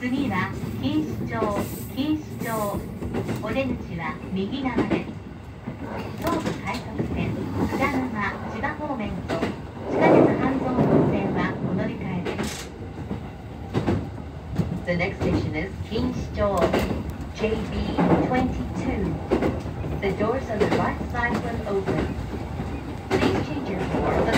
次は錦糸町錦糸町お出口は右側です東武快速線津田沼千葉方面と地下鉄半蔵門線はお乗り換えです The next station is Kingsjaw, JB22. The doors on the right side will open. Change for the